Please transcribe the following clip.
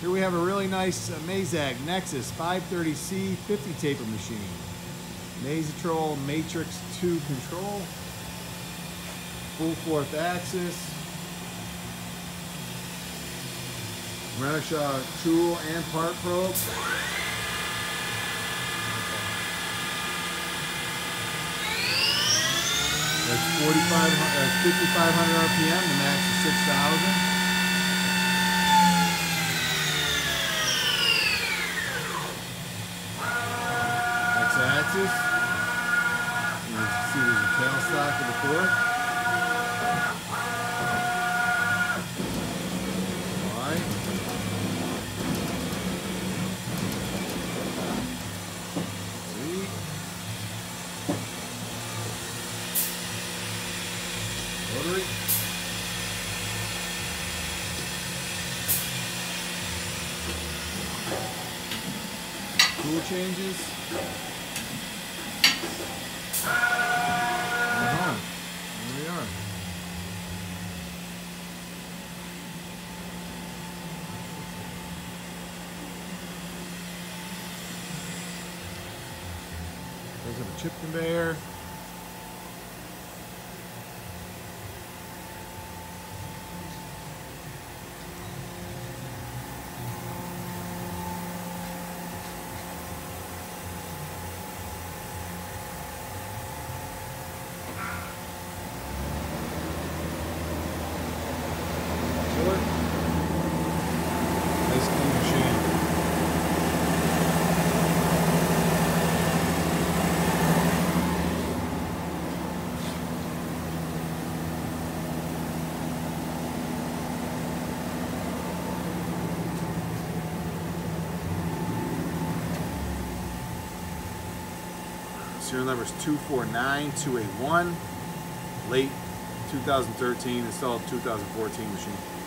Here we have a really nice uh, Mazak Nexus 530C 50 taper machine. Mazatrol Matrix 2 control. Full fourth axis. Renishaw tool and part probe. That's 45, that's 5,500 RPM. The max is 6,000. Axis. You can see there's a tailstock of the fork. Alright. See? Changes. Uh-huh. Here we are. There's a chip conveyor. Serial number is 249281. Late 2013, installed 2014 machine.